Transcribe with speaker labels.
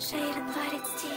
Speaker 1: Shade and light, it's tea.